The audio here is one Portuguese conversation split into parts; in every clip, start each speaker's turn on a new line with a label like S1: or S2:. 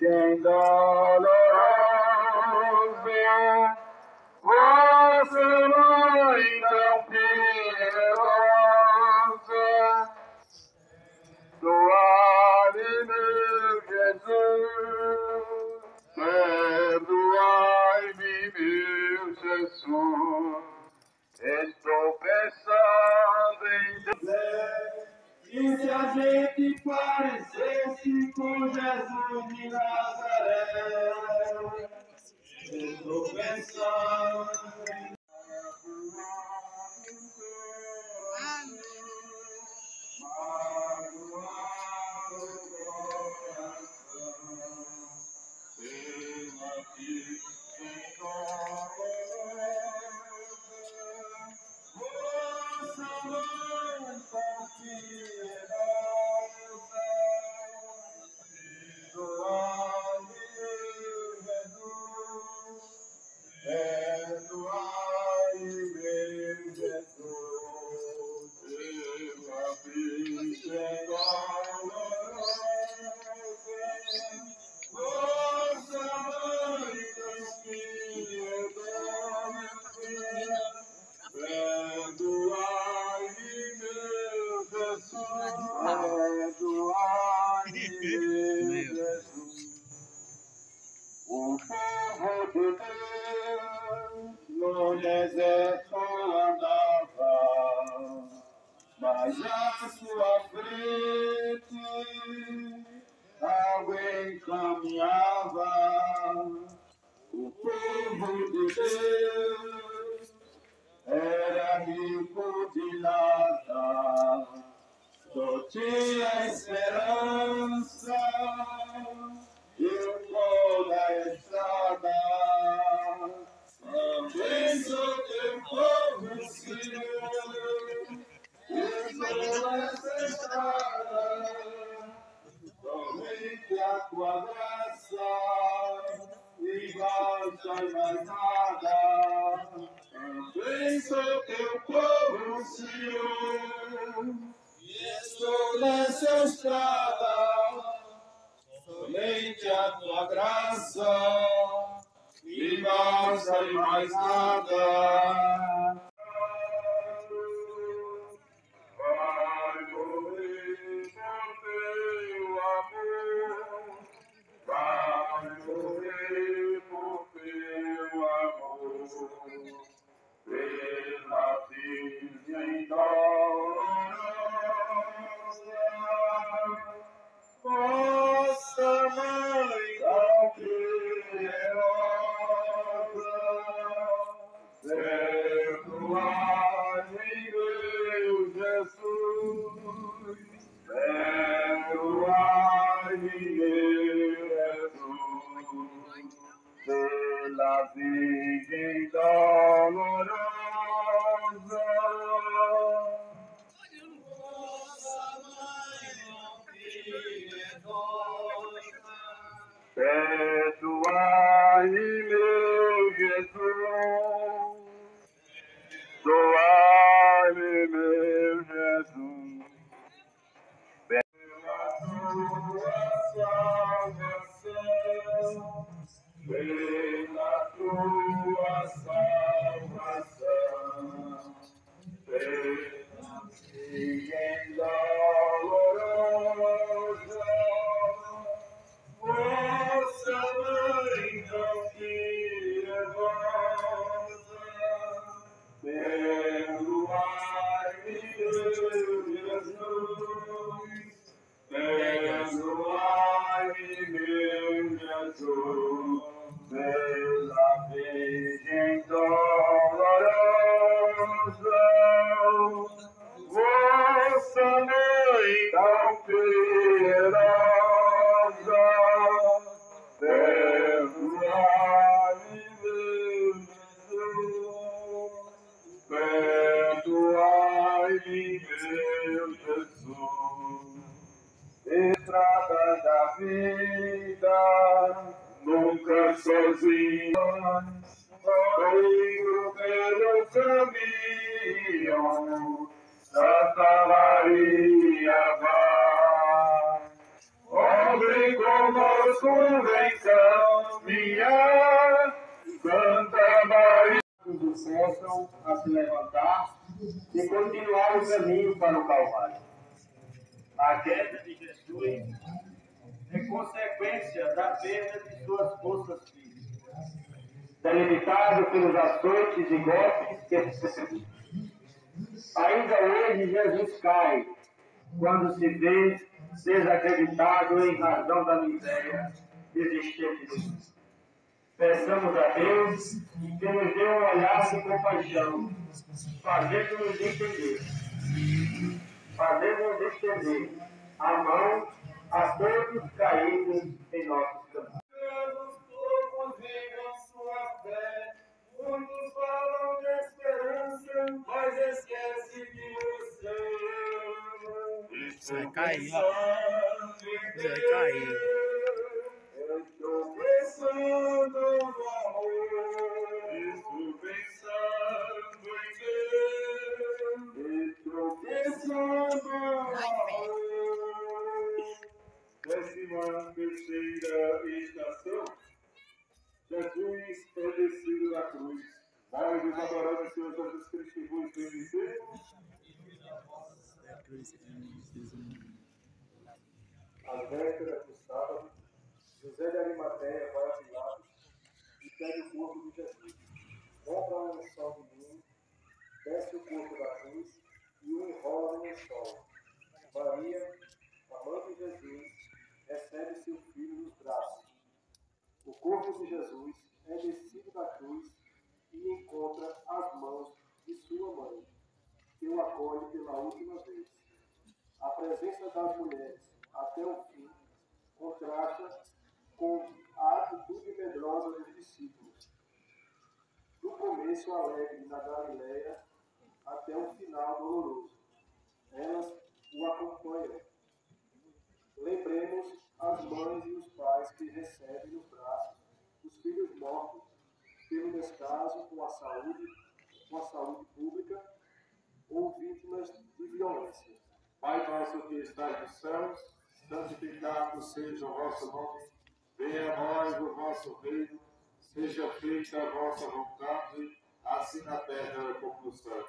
S1: Jai all. O povo de Deus no deserto andava, mas à sua frente algo encaminhava. O povo de Deus estrada. Somente a tua graça e basta e mais nada. Tua salvação. Perdoai-me, meu Jesus. Estrada da vida, nunca sozinho, Corrigo pelo caminho, Santa Maria vai. Homem conosco vem caminhar, Santa Maria.
S2: todos possam a se levantar e continuar o caminho para o Calvário. A queda de Jesus é consequência da perda de suas forças físicas, delimitado pelos açoites e golpes que recebeu. Ainda hoje Jesus cai quando se vê desacreditado em razão da miséria existente. Peçamos a Deus que nos dê um olhar de compaixão, fazendo-nos entender, fazendo-nos estender a mão a todos caídos em nossos caminhos.
S1: Muitos falam de esperança, mas esquece que você ama.
S3: Isso vai cair, ó. Isso vai cair.
S1: Jesus é descido da cruz. Nós nos adoramos o Senhor Jesus Cristo vos bendizemos. Às vésperas do sábado, José de Arimateia vai a Pilatos e pede o corpo de Jesus. Compra um lençol de linho, desce o corpo da cruz e o enrola no lençol. Maria, a mãe de Jesus, recebe seu filho nos braços. O corpo de Jesus é descido da cruz e encontra as mãos de sua mãe, que o acolhe pela última vez. A presença das mulheres até o fim contrasta com a atitude medrosa dos discípulos. Do começo alegre na Galileia até o final doloroso. Elas o acompanham. Lembremos as mães e os pais que recebem nos braços os filhos mortos pelo descaso com a saúde, com a saúde pública ou vítimas de violência. Pai nosso que estás nos céus, santificado seja o vosso nome, venha a nós o vosso reino, seja feita a vossa vontade, assim na terra como no céu.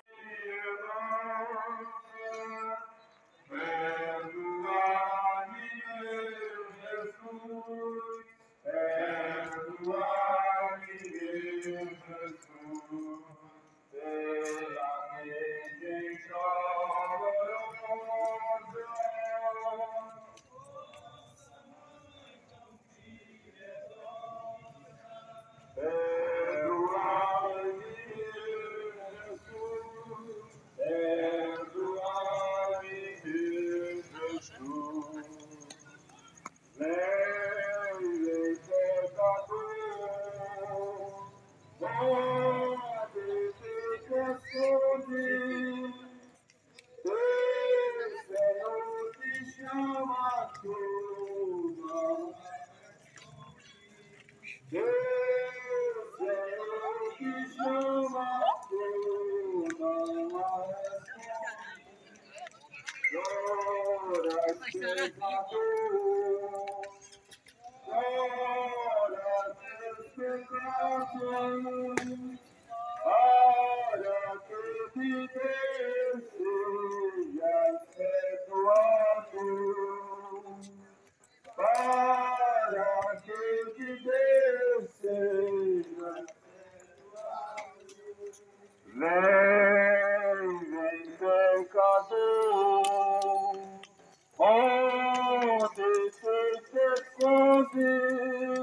S1: Oh, Mm-hmm.